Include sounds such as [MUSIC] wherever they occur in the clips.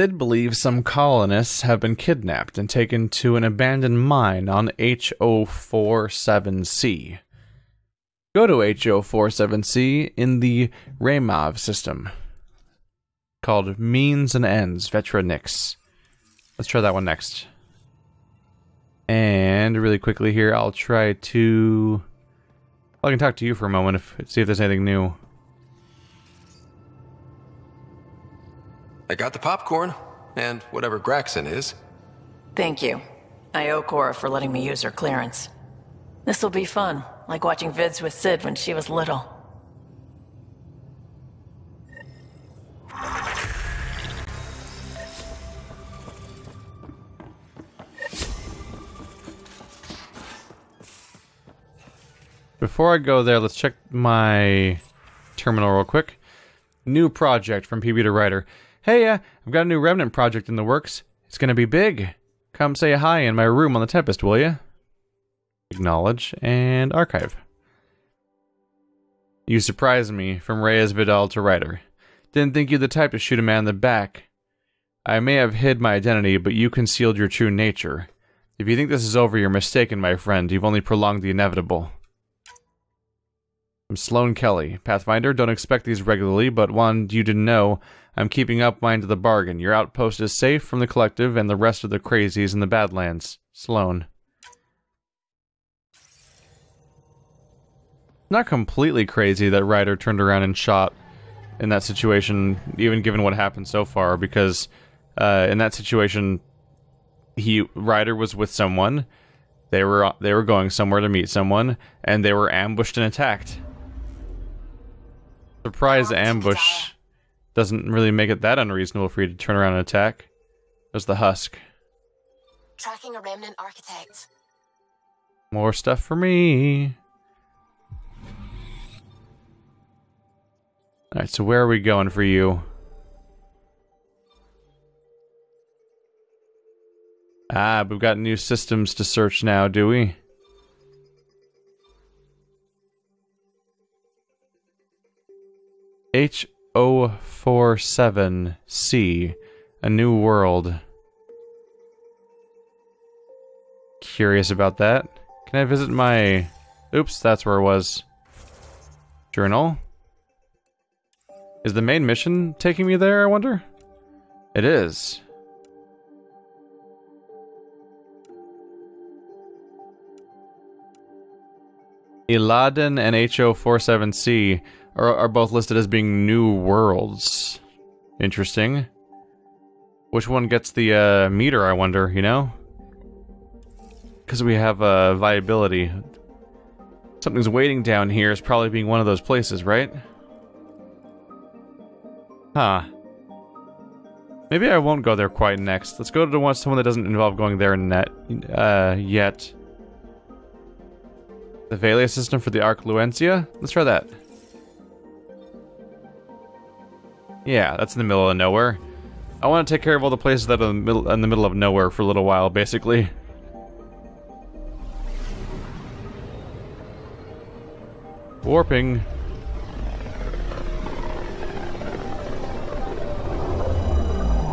Sid believes some colonists have been kidnapped and taken to an abandoned mine on HO47C. Go to HO47C in the Ramav system called Means and Ends Vetra Nyx. Let's try that one next. And really quickly here, I'll try to. I can talk to you for a moment if see if there's anything new. I got the popcorn, and whatever Graxon is. Thank you. I owe Cora for letting me use her clearance. This'll be fun, like watching vids with Sid when she was little. Before I go there, let's check my terminal real quick. New project from PB to Ryder. Hey, uh, I've got a new Remnant project in the works. It's gonna be big. Come say hi in my room on the Tempest, will you? Acknowledge and archive. You surprised me from Reyes Vidal to Ryder. Didn't think you the type to shoot a man in the back. I may have hid my identity, but you concealed your true nature. If you think this is over, you're mistaken, my friend. You've only prolonged the inevitable. I'm Sloan Kelly. Pathfinder, don't expect these regularly, but wanted you to know I'm keeping up mine of the bargain. Your outpost is safe from the Collective and the rest of the crazies in the Badlands. Sloan. Not completely crazy that Ryder turned around and shot in that situation, even given what happened so far, because uh, in that situation, he Ryder was with someone. They were they were going somewhere to meet someone, and they were ambushed and attacked. Surprise ambush doesn't really make it that unreasonable for you to turn around and attack. There's the husk. Tracking a remnant architect. More stuff for me. Alright, so where are we going for you? Ah, we've got new systems to search now, do we? H047C, a new world. Curious about that. Can I visit my... Oops, that's where it was. Journal? Is the main mission taking me there, I wonder? It is. Elaaden and HO47C are, are both listed as being new worlds. Interesting. Which one gets the uh, meter, I wonder, you know? Because we have uh, viability. Something's waiting down here is probably being one of those places, right? Huh. Maybe I won't go there quite next. Let's go to one someone that doesn't involve going there net uh, yet. The Valia system for the Ark Leusinia? Let's try that. Yeah, that's in the middle of nowhere. I want to take care of all the places that are in the middle, in the middle of nowhere for a little while, basically. Warping.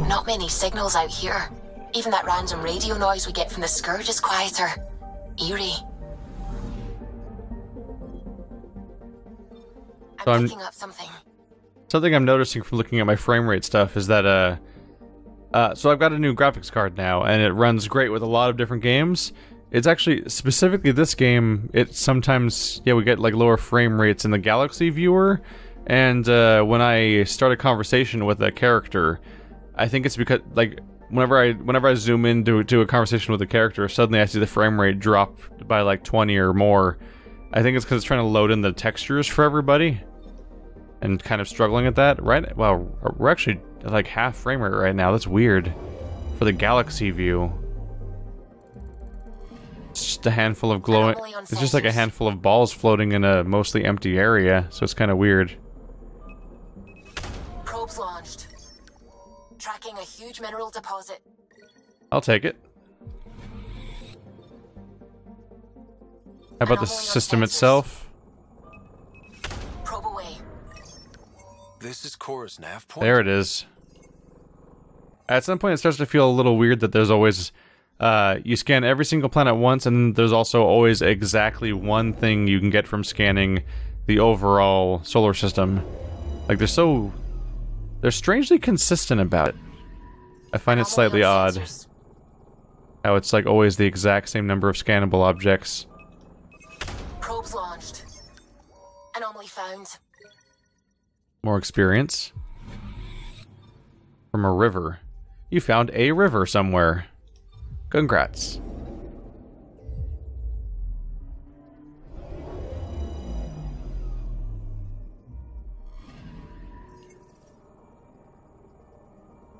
Not many signals out here. Even that random radio noise we get from the Scourge is quieter. Eerie. I'm, I'm- picking up something. Something I'm noticing from looking at my frame rate stuff is that, uh, uh, so I've got a new graphics card now, and it runs great with a lot of different games. It's actually, specifically this game, it sometimes, yeah, we get like lower frame rates in the Galaxy viewer, and, uh, when I start a conversation with a character, I think it's because, like, whenever I, whenever I zoom into to a conversation with a character, suddenly I see the frame rate drop by like 20 or more. I think it's because it's trying to load in the textures for everybody and kind of struggling at that. Right? Well, we're actually like half frame rate right now. That's weird for the galaxy view. It's just a handful of glowing. It's just like a handful of balls floating in a mostly empty area, so it's kind of weird. Probes launched. Tracking a huge mineral deposit. I'll take it. How about the Anomaly system itself? Probe away. This is Cora's nav point? There it is. at some point it starts to feel a little weird that there's always uh, you scan every single planet once, and there's also always exactly one thing you can get from scanning the overall solar system. Like they're so they're strangely consistent about it. I find it slightly odd Sensors. how it's like always the exact same number of scannable objects. Probes launched. Anomaly found. More experience from a river. You found a river somewhere. Congrats.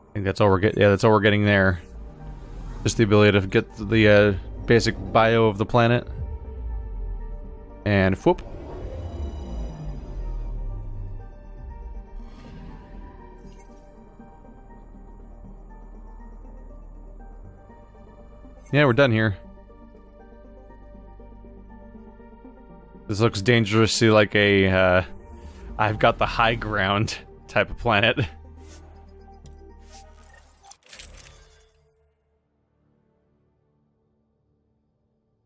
I think that's all we're get. Yeah, that's all we're getting there. Just the ability to get the uh, basic bio of the planet. And whoop. Yeah, we're done here. This looks dangerously like a, uh, I've got the high ground type of planet.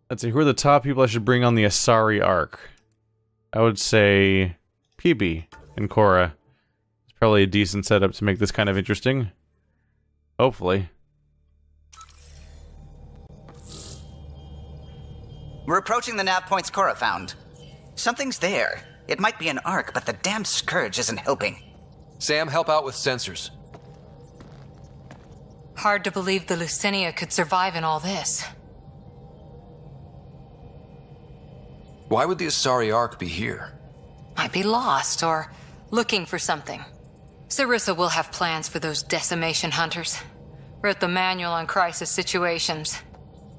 Let's see, who are the top people I should bring on the Asari ark? I would say PB and Cora. It's probably a decent setup to make this kind of interesting. Hopefully. We're approaching the nav points Cora found. Something's there. It might be an ark, but the damn scourge isn't helping. Sam, help out with sensors. Hard to believe the Leusinia could survive in all this. Why would the Asari Ark be here? Might be lost or looking for something. Sarissa will have plans for those decimation hunters. Wrote the manual on crisis situations.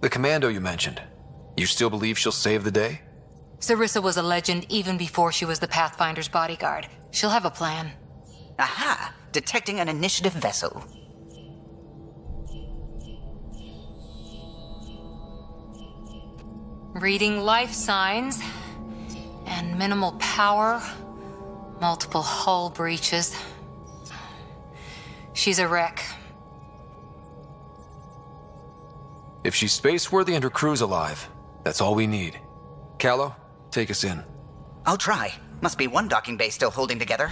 The commando you mentioned. You still believe she'll save the day? Sarissa was a legend even before she was the Pathfinder's bodyguard. She'll have a plan. Aha! Detecting an initiative vessel. Reading life signs and minimal power, multiple hull breaches. She's a wreck. If she's space-worthy and her crew's alive, that's all we need. Kallo, take us in. I'll try. Must be one docking bay still holding together.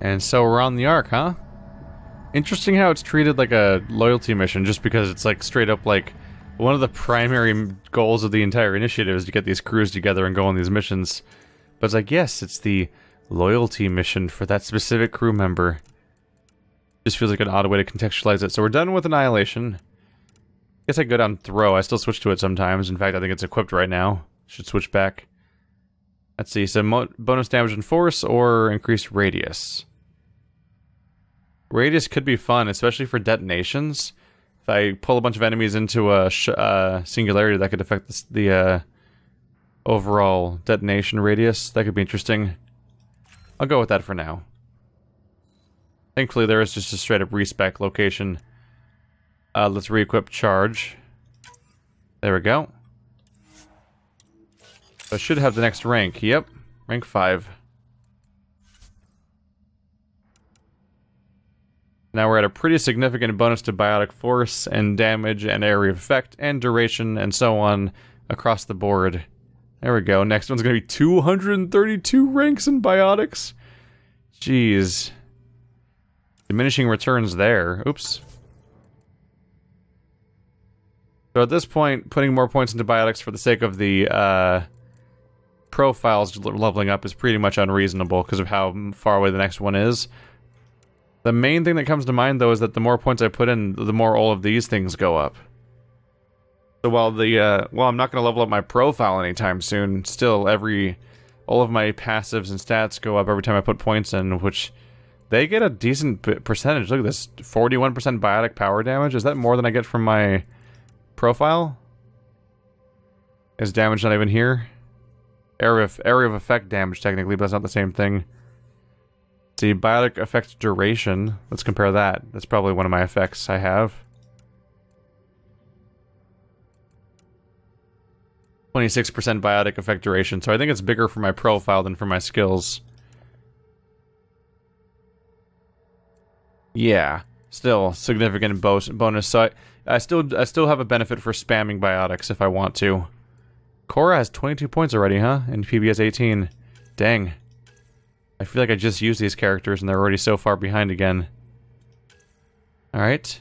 And so we're on the ark, huh? Interesting how it's treated like a loyalty mission just because it's like straight up like one of the primary goals of the entire initiative is to get these crews together and go on these missions. But it's like, yes, it's the loyalty mission for that specific crew member. Just feels like an odd way to contextualize it. So we're done with Annihilation. Guess I go down Throw. I still switch to it sometimes. In fact, I think it's equipped right now. Should switch back. Let's see, so bonus damage and force or increased radius. Radius could be fun, especially for detonations. If I pull a bunch of enemies into a uh, singularity, that could affect this, the uh, overall detonation radius. That could be interesting. I'll go with that for now. Thankfully, there is just a straight up respec location. Uh, let's re-equip charge. There we go. I should have the next rank. Yep, rank 5. Now we're at a pretty significant bonus to biotic force and damage and area of effect and duration and so on across the board. There we go. Next one's going to be 232 ranks in biotics. Jeez. Diminishing returns there. Oops. So at this point, putting more points into biotics for the sake of the uh, profiles leveling up is pretty much unreasonable because of how far away the next one is. The main thing that comes to mind though is that the more points I put in, the more all of these things go up. So while the uh, well, I'm not going to level up my profile anytime soon. Still, every all of my passives and stats go up every time I put points in, which they get a decent percentage. Look at this, 41% biotic power damage. Is that more than I get from my profile? Is damage not even here? area of, area of effect damage technically, but that's not the same thing. See, biotic effect duration. Let's compare that. That's probably one of my effects I have. 26% biotic effect duration, so I think it's bigger for my profile than for my skills. Yeah, still significant bonus. So I, I still I still have a benefit for spamming biotics if I want to. Cora has 22 points already, huh? And PB has 18. Dang. I feel like I just used these characters and they're already so far behind again. Alright.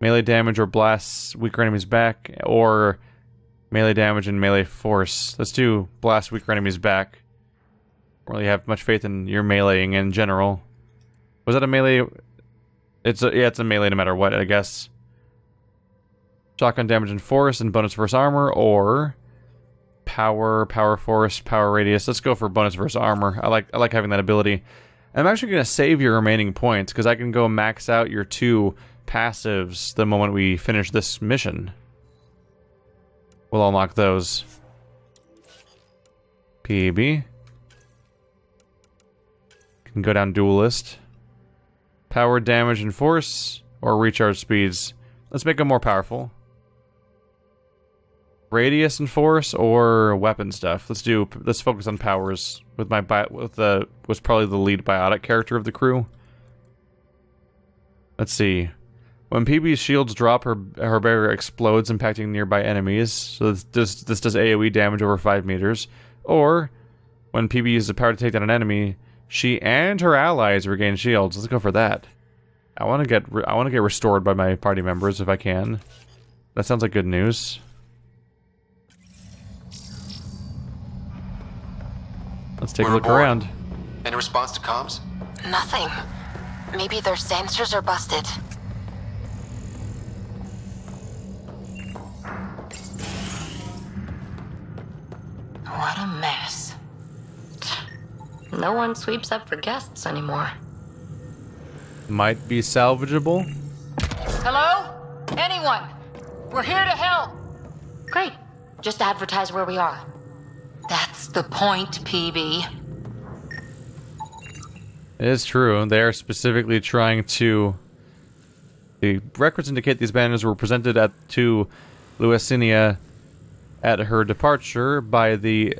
Melee damage or blasts weaker enemies back, or melee damage and melee force. Let's do blast weaker enemies back. Don't really have much faith in your meleeing in general. Was that a melee? It's a, yeah, it's a melee no matter what, I guess. Shotgun damage and force and bonus versus armor, or power, power force, power radius. Let's go for bonus versus armor. I like I like having that ability. I'm actually going to save your remaining points because I can go max out your two passives the moment we finish this mission. We'll unlock those. PB. Can go down duelist. Power damage and force, or recharge speeds. Let's make them more powerful. Radius and force, or weapon stuff. Let's do. Let's focus on powers with my with the was probably the lead biotic character of the crew. Let's see. When PB's shields drop, her her barrier explodes, impacting nearby enemies. So this does, this does AoE damage over 5 meters. Or, when PB uses a power to take down an enemy, she and her allies regain shields. Let's go for that. I want to get I want to get restored by my party members if I can. That sounds like good news. Let's take We're a look aboard. around. Any response to comms? Nothing. Maybe their sensors are busted. What a mess. No one sweeps up for guests anymore. Might be salvageable. Hello? Anyone? We're here to help. Great. Just advertise where we are. That's the point, PB. It is true. They are specifically trying to. The records indicate these banners were presented at to Leusinia at her departure by the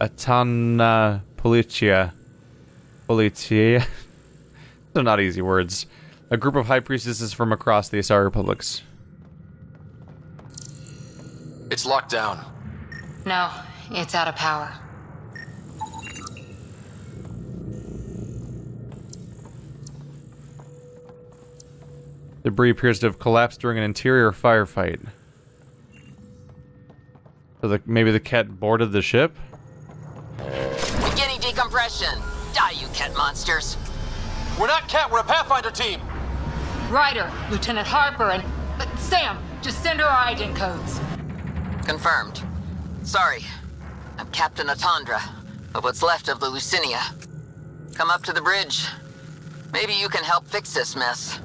Atana Policia. Policia. [LAUGHS] They're not easy words. A group of high priestesses from across the Asari republics. It's locked down. No, it's out of power. Debris appears to have collapsed during an interior firefight. So the, maybe the kett boarded the ship? Beginning decompression. Die, you kett monsters. We're not kett, we're a Pathfinder team. Ryder, Lieutenant Harper, and uh, Sam, just send her our ident codes. Confirmed. Sorry, I'm Captain Atandra, of what's left of the Leusinia. Come up to the bridge. Maybe you can help fix this mess.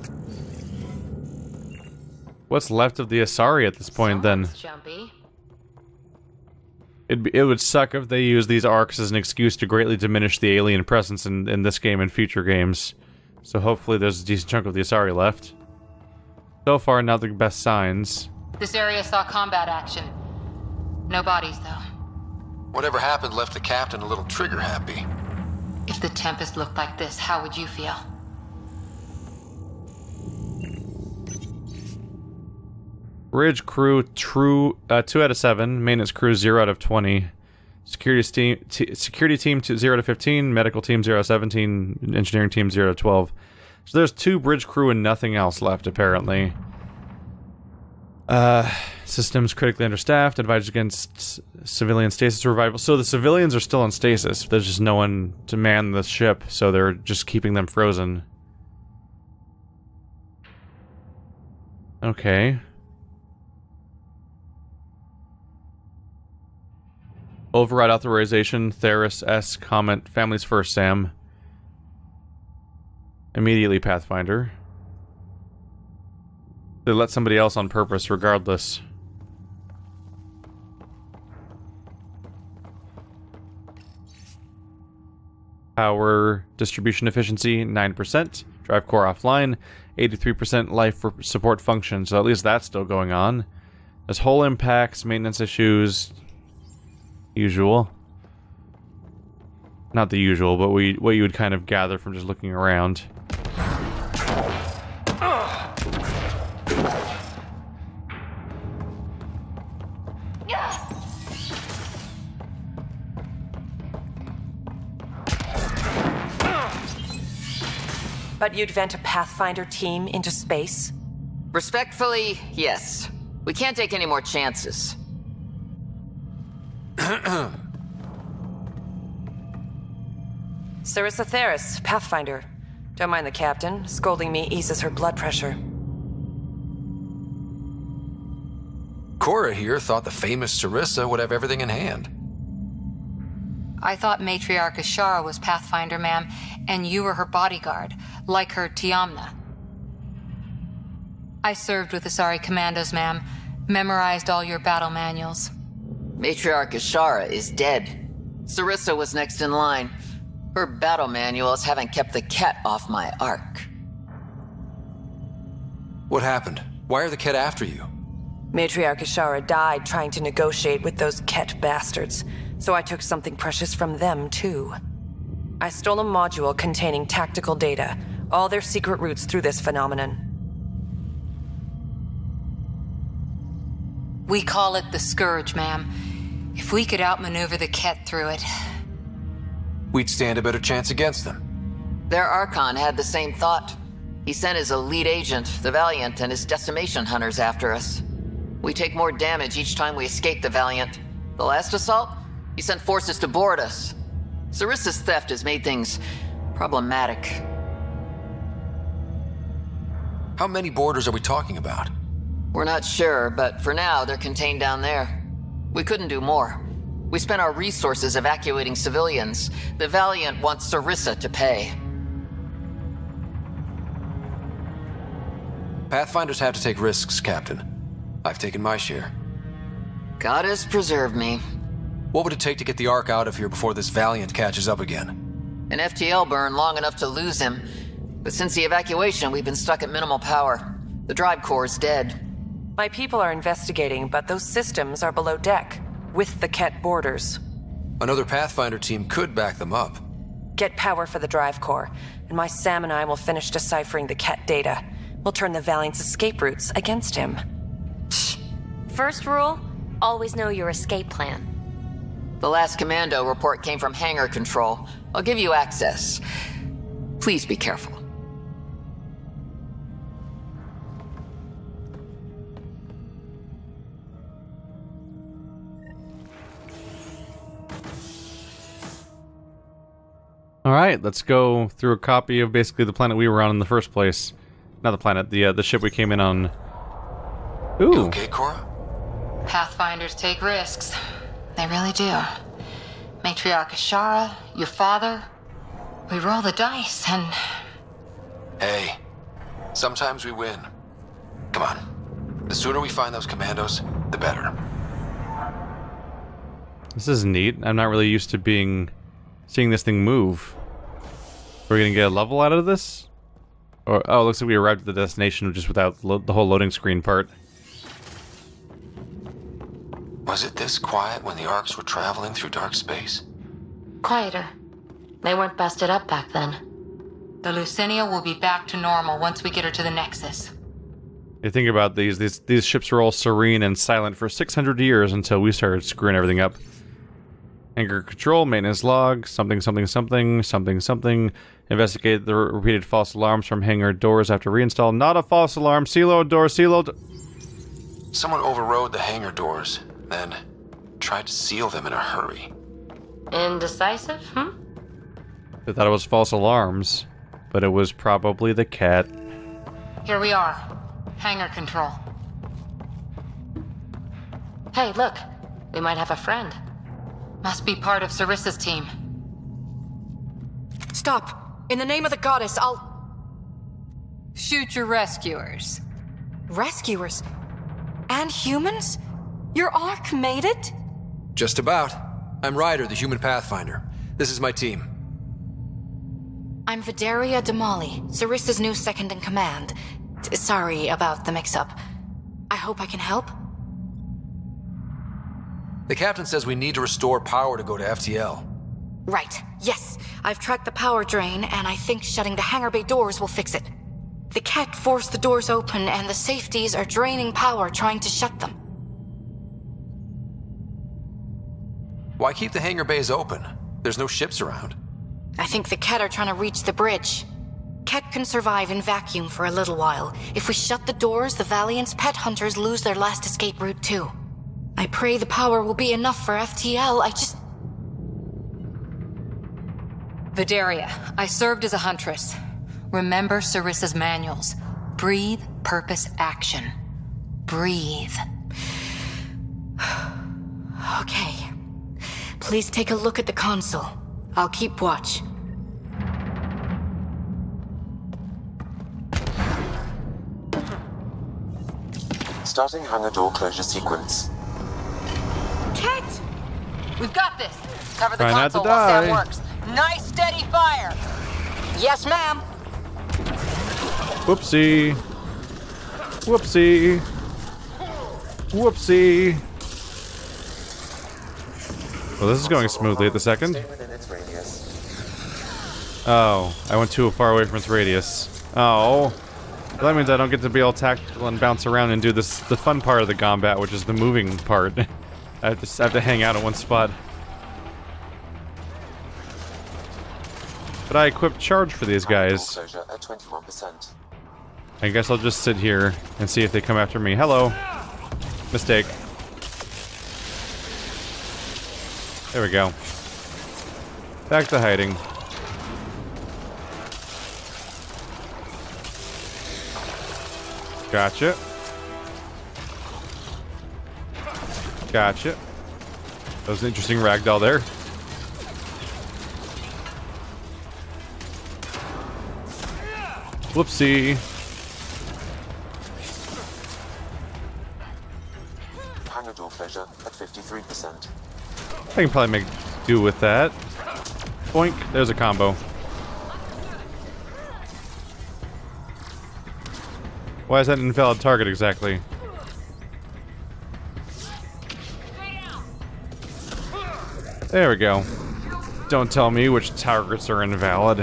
What's left of the Asari at this point, Someone's then? Jumpy. It, it would suck if they use these arks as an excuse to greatly diminish the alien presence in, in this game and future games. So hopefully there's a decent chunk of the Asari left. So far, not the best signs. This area saw combat action. No bodies, though. Whatever happened left the captain a little trigger happy. If the Tempest looked like this, how would you feel? Bridge crew true uh, two out of seven. Maintenance crew zero out of twenty. Security team t- security team to zero to fifteen. Medical team zero to seventeen. Engineering team zero to twelve. So there's two bridge crew and nothing else left apparently. Uh, systems critically understaffed. Advised against civilian stasis revival. So the civilians are still in stasis. There's just no one to man the ship, so they're just keeping them frozen. Okay. Override authorization, Theris S. Comment, families first, Sam. Immediately, Pathfinder. They let somebody else on purpose, regardless. Power distribution efficiency, 9%. Drive core offline, 83% life support function, so at least that's still going on. There's whole impacts, maintenance issues, usual. Not the usual, but we what you would kind of gather from just looking around. But you'd vent a Pathfinder team into space? Respectfully, yes. We can't take any more chances. [CLEARS THROAT] Sarissa Theris, Pathfinder. Don't mind the captain. Scolding me eases her blood pressure. Cora here thought the famous Sarissa would have everything in hand. I thought Matriarch Ishara was Pathfinder, ma'am, and you were her bodyguard, like her Tiamna. I served with the Asari Commandos, ma'am. Memorized all your battle manuals. Matriarch Ishara is dead. Sarissa was next in line. Her battle manuals haven't kept the kett off my ark. What happened? Why are the kett after you? Matriarch Ishara died trying to negotiate with those Kett bastards, so I took something precious from them, too. I stole a module containing tactical data, all their secret routes through this phenomenon. We call it the Scourge, ma'am. If we could outmaneuver the Kett through it. We'd stand a better chance against them. Their Archon had the same thought. He sent his elite agent, the Valiant, and his decimation hunters after us. We take more damage each time we escape the Valiant. The last assault? He sent forces to board us. Sarissa's theft has made things problematic. How many boarders are we talking about? We're not sure, but for now, they're contained down there. We couldn't do more. We spent our resources evacuating civilians. The Valiant wants Sarissa to pay. Pathfinders have to take risks, Captain. I've taken my share. God has preserved me. What would it take to get the Ark out of here before this Valiant catches up again? An FTL burn long enough to lose him. But since the evacuation, we've been stuck at minimal power. The drive core is dead. My people are investigating, but those systems are below deck, with the Kett borders. Another Pathfinder team could back them up. Get power for the drive core, and my Sam and I will finish deciphering the Kett data. We'll turn the Valiant's escape routes against him. First rule always know your escape plan. The last commando report came from hangar control. I'll give you access. Please be careful. All right, let's go through a copy of basically the planet we were on in the first place. Not the planet, the uh, the ship we came in on. Ooh. You okay, Cora? Pathfinders take risks. They really do. Matriarch Ishara, your father. We roll the dice and. Hey, sometimes we win. Come on. The sooner we find those commandos, the better. This is neat. I'm not really used to being seeing this thing move. We're gonna get a level out of this? Or oh, looks like we arrived at the destination just without lo the whole loading screen part. Was it this quiet when the arks were traveling through dark space? Quieter. They weren't busted up back then. The Leusinia will be back to normal once we get her to the Nexus. You think about these, these these ships were all serene and silent for 600 years until we started screwing everything up. Hangar control, maintenance log, something, something, something, something, something. Investigate the repeated false alarms from hangar doors after reinstall. Not a false alarm. Sealo door, sealo. Do Someone overrode the hangar doors, then tried to seal them in a hurry. Indecisive, hmm? They thought it was false alarms, but it was probably the kett. Here we are. Hangar control. Hey, look. We might have a friend. Must be part of Sarissa's team. Stop! In the name of the goddess, I'll. Shoot your rescuers. Rescuers? And humans? Your Ark made it? Just about. I'm Ryder, the human pathfinder. This is my team. I'm Vidaria Damali, Sarissa's new second in command. T- Sorry about the mix-up. I hope I can help. The captain says we need to restore power to go to FTL. Right, yes. I've tracked the power drain, and I think shutting the hangar bay doors will fix it. The kett forced the doors open, and the safeties are draining power trying to shut them. Why keep the hangar bays open? There's no ships around. I think the Kett are trying to reach the bridge. Kett can survive in vacuum for a little while. If we shut the doors, the Valiant's pet hunters lose their last escape route too. I pray the power will be enough for FTL. I just. Vidaria, I served as a huntress. Remember Sarissa's manuals. Breathe, purpose, action. Breathe. [SIGHS] Okay. Please take a look at the console. I'll keep watch. Starting hangar door closure sequence. Kett! We've got this. Cover the Try console while Sam works. Nice steady fire. Yes, ma'am. Whoopsie. Whoopsie. Whoopsie. Well, this is going smoothly at the second. Stay within its radius. Oh, I went too far away from its radius. Oh. That means I don't get to be all tactical and bounce around and do this the fun part of the combat, which is the moving part. [LAUGHS] I have to, I have to hang out in one spot. But I equipped charge for these guys. closure at 21%. I guess I'll just sit here and see if they come after me. Hello. Mistake. There we go. Back to hiding. Gotcha. Gotcha. That was an interesting ragdoll there. Whoopsie. I can probably make do with that. Boink. There's a combo. Why is that an invalid target exactly? There we go. Don't tell me which targets are invalid.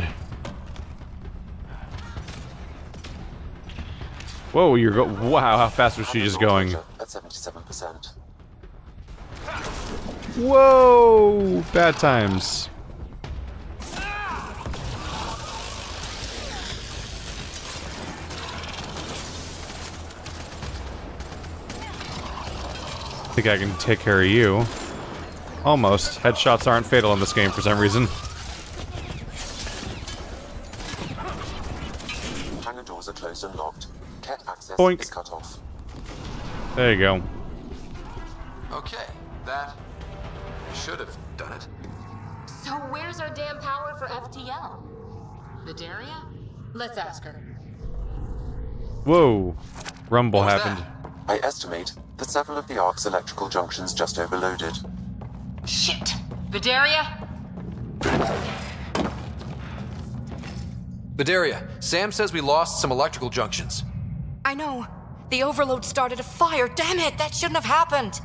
Whoa, you're go- Wow, how fast was she just going? closure At 77%. Whoa! Bad times. I Think I can take care of you. Almost. Headshots aren't fatal in this game for some reason. Hangar doors are closed and locked. Kett access Boink. is cut off. There you go. Should have done it. So where's our damn power for FTL? Vidaria? Let's ask her. Whoa. Rumble What was happened. I estimate that several of the Ark's electrical junctions just overloaded. Shit. Vidaria? Vidaria, Sam says we lost some electrical junctions. I know. The overload started a fire. Damn it, that shouldn't have happened.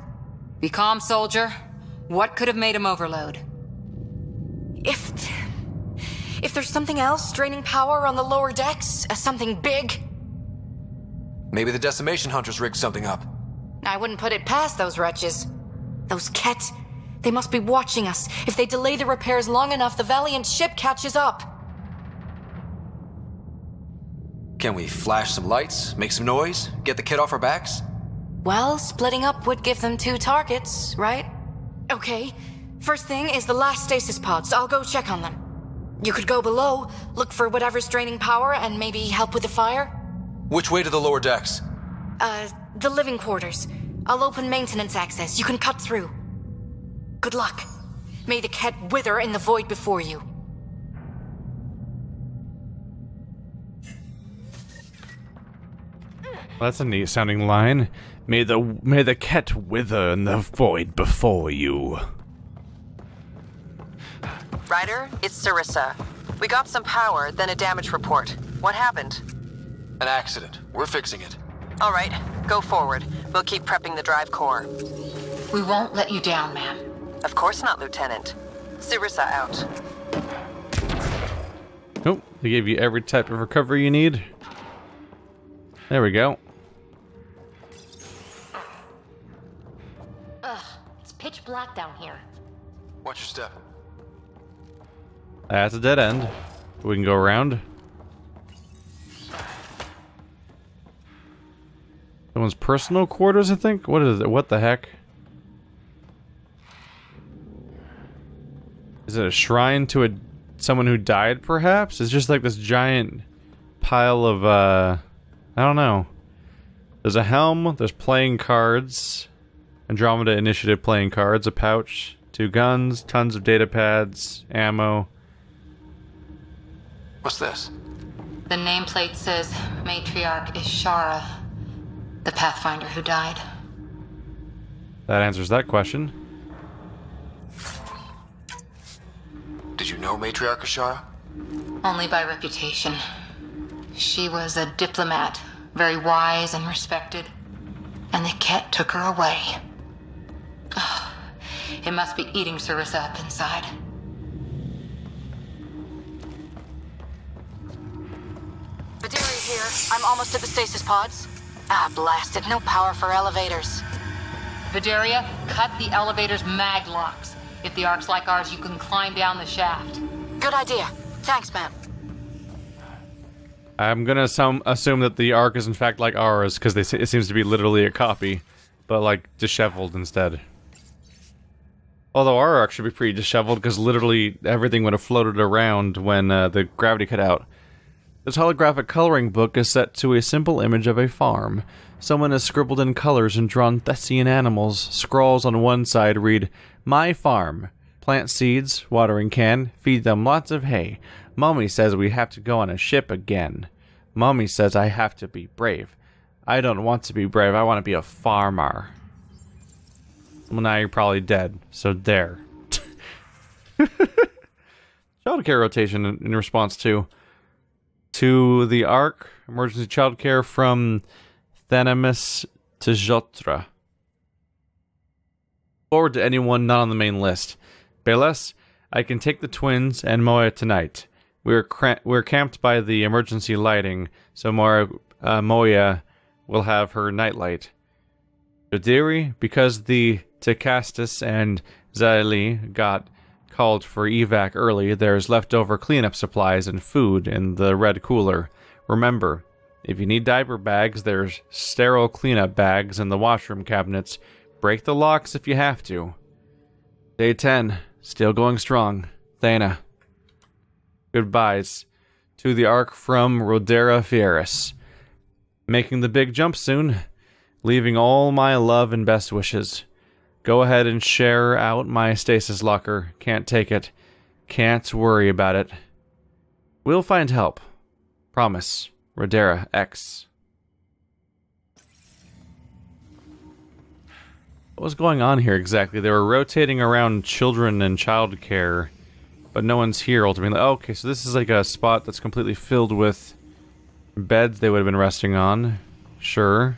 Be calm, soldier. What could have made him overload? If. If there's something else draining power on the lower decks, uh, something big, Maybe the decimation hunters rigged something up. I wouldn't put it past those wretches. Those Kett, they must be watching us. If they delay the repairs long enough, the Valiant ship catches up. Can we flash some lights, make some noise, get the kid off our backs? Well, splitting up would give them two targets, right? Okay. First thing is the last stasis pods. I'll go check on them. You could go below, look for whatever's draining power, and maybe help with the fire. Which way to the lower decks? Uh, the living quarters. I'll open maintenance access. You can cut through. Good luck. May the kett wither in the void before you. That's a neat sounding line. May the may the kett wither in the void before you. Ryder, it's Sarissa. We got some power, then a damage report. What happened? An accident. We're fixing it. All right, go forward. We'll keep prepping the drive core. We won't let you down, ma'am. Of course not, Lieutenant. Sarissa out. Oh, they gave you every type of recovery you need. There we go. Pitch down here. Watch your step. That's a dead end. We can go around. Someone's personal quarters, I think? What is it? What the heck? Is it a shrine to a someone who died, perhaps? It's just like this giant pile of, uh... I don't know. There's a helm, there's playing cards, Andromeda Initiative playing cards, a pouch, two guns, tons of data pads, ammo. What's this? The nameplate says Matriarch Ishara, the Pathfinder who died. That answers that question. Did you know Matriarch Ishara? Only by reputation. She was a diplomat, very wise and respected. And the Kett took her away. Ugh, it must be eating Sarissa up inside. Vidaria here. I'm almost at the stasis pods. Ah, blast it. No power for elevators. Vidaria, cut the elevator's mag locks. If the ark's like ours, you can climb down the shaft. Good idea. Thanks, ma'am. I'm gonna assume, assume that the ark is in fact like ours, because it seems to be literally a copy, but like disheveled instead. Although our ark should be pretty disheveled, because literally everything would have floated around when uh, the gravity cut out. This holographic coloring book is set to a simple image of a farm. Someone has scribbled in colors and drawn Thessian animals. Scrawls on one side read, My farm. Plant seeds, watering can, feed them lots of hay. Mummy says we have to go on a ship again. Mummy says I have to be brave. I don't want to be brave, I want to be a farmer. Well, now you're probably dead, so there. [LAUGHS] Childcare rotation in, response to to the Ark, emergency childcare from Thanamis to Jotra. Forward to anyone not on the main list. Beles, I can take the twins and Moya tonight. We're we're camped by the emergency lighting, so Moya, uh, Moya will have her nightlight. Jodiri, because the Tekastus and Zaeli got called for evac early, there's leftover cleanup supplies and food in the red cooler. Remember, if you need diaper bags, there's sterile cleanup bags in the washroom cabinets. Break the locks if you have to. Day 10, still going strong. Thana. Goodbyes to the Ark from Rodera Fieris. Making the big jump soon, leaving all my love and best wishes. Go ahead and share out my stasis locker. Can't take it. Can't worry about it. We'll find help. Promise. Rodera X. What was going on here exactly? They were rotating around children and childcare, but no one's here ultimately. Okay, so this is like a spot that's completely filled with beds they would have been resting on. Sure.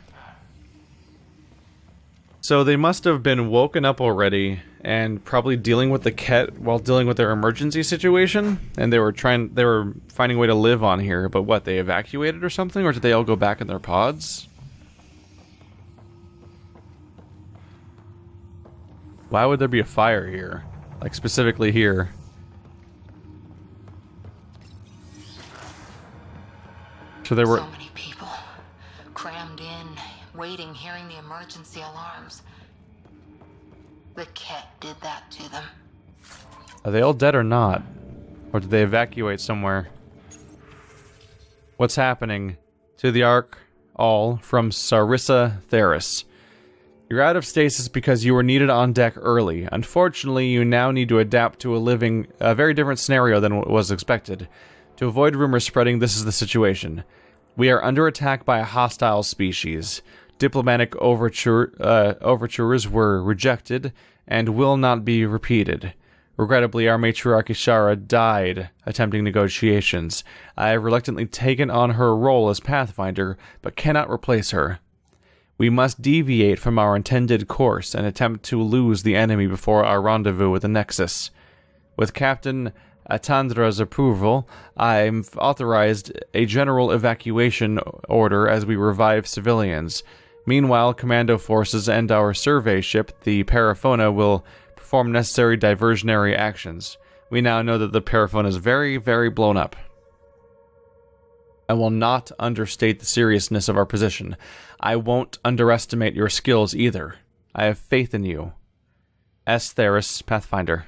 So they must have been woken up already and probably dealing with the kett while dealing with their emergency situation. And they were trying they were finding a way to live on here but what they evacuated or something? Or did they all go back in their pods? Why would there be a fire here? Like specifically here. So there were waiting, hearing the emergency alarms. The Kett did that to them. Are they all dead or not? Or did they evacuate somewhere? What's happening to the Ark all from Sarissa Theris? You're out of stasis because you were needed on deck early. Unfortunately, you now need to adapt to a living a very different scenario than what was expected. To avoid rumors spreading, this is the situation. We are under attack by a hostile species. Diplomatic overture, uh, overtures were rejected and will not be repeated. Regrettably, our matriarch Ishara died attempting negotiations. I have reluctantly taken on her role as Pathfinder, but cannot replace her. We must deviate from our intended course and attempt to lose the enemy before our rendezvous with the Nexus. With Captain Atandra's approval, I've authorized a general evacuation order as we revive civilians. Meanwhile, commando forces and our survey ship, the Paraphona, will perform necessary diversionary actions. We now know that the Paraphona is very, very blown up. I will not understate the seriousness of our position. I won't underestimate your skills either. I have faith in you. S. Theris, Pathfinder.